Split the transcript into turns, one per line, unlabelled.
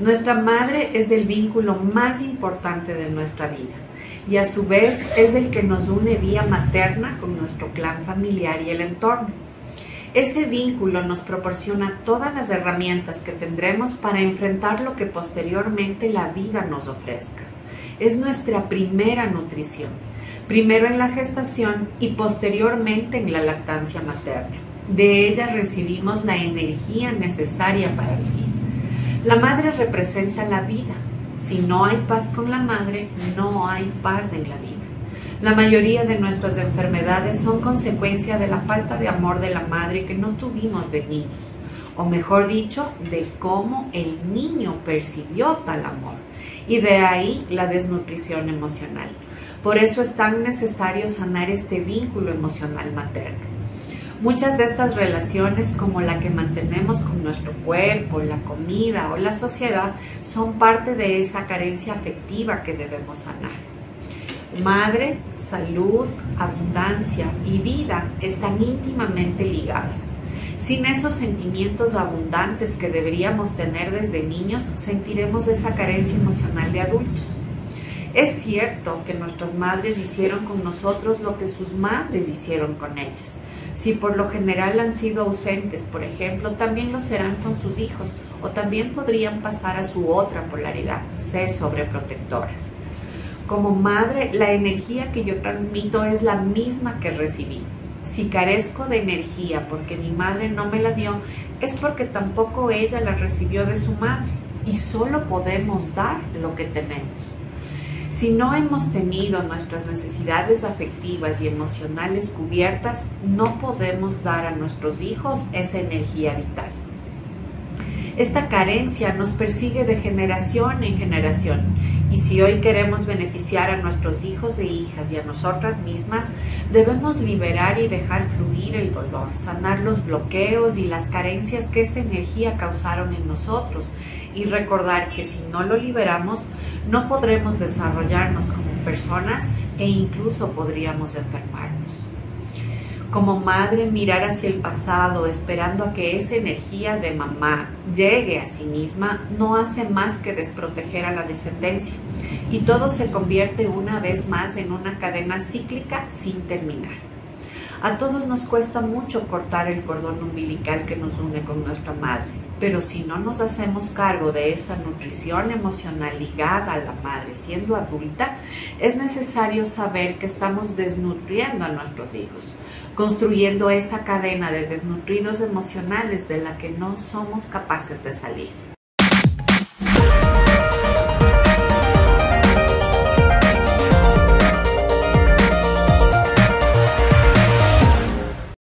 Nuestra madre es el vínculo más importante de nuestra vida y a su vez es el que nos une vía materna con nuestro clan familiar y el entorno. Ese vínculo nos proporciona todas las herramientas que tendremos para enfrentar lo que posteriormente la vida nos ofrezca. Es nuestra primera nutrición, primero en la gestación y posteriormente en la lactancia materna. De ella recibimos la energía necesaria para vivir. La madre representa la vida. Si no hay paz con la madre, no hay paz en la vida. La mayoría de nuestras enfermedades son consecuencia de la falta de amor de la madre que no tuvimos de niños, o mejor dicho, de cómo el niño percibió tal amor, y de ahí la desnutrición emocional. Por eso es tan necesario sanar este vínculo emocional materno. Muchas de estas relaciones, como la que mantenemos con nuestro cuerpo, la comida o la sociedad, son parte de esa carencia afectiva que debemos sanar. Madre, salud, abundancia y vida están íntimamente ligadas. Sin esos sentimientos abundantes que deberíamos tener desde niños, sentiremos esa carencia emocional de adultos. Es cierto que nuestras madres hicieron con nosotros lo que sus madres hicieron con ellas. Si por lo general han sido ausentes, por ejemplo, también lo serán con sus hijos o también podrían pasar a su otra polaridad, ser sobreprotectoras. Como madre, la energía que yo transmito es la misma que recibí. Si carezco de energía porque mi madre no me la dio, es porque tampoco ella la recibió de su madre y solo podemos dar lo que tenemos. Si no hemos tenido nuestras necesidades afectivas y emocionales cubiertas, no podemos dar a nuestros hijos esa energía vital. Esta carencia nos persigue de generación en generación. Y si hoy queremos beneficiar a nuestros hijos e hijas y a nosotras mismas, debemos liberar y dejar fluir el dolor, sanar los bloqueos y las carencias que esta energía causaron en nosotros. Y recordar que si no lo liberamos, no podremos desarrollarnos como personas e incluso podríamos enfermarnos como madre mirar hacia el pasado esperando a que esa energía de mamá llegue a sí misma no hace más que desproteger a la descendencia y todo se convierte una vez más en una cadena cíclica sin terminar. A todos nos cuesta mucho cortar el cordón umbilical que nos une con nuestra madre, pero si no nos hacemos cargo de esta nutrición emocional ligada a la madre siendo adulta, es necesario saber que estamos desnutriendo a nuestros hijos, construyendo esa cadena de desnutridos emocionales de la que no somos capaces de salir.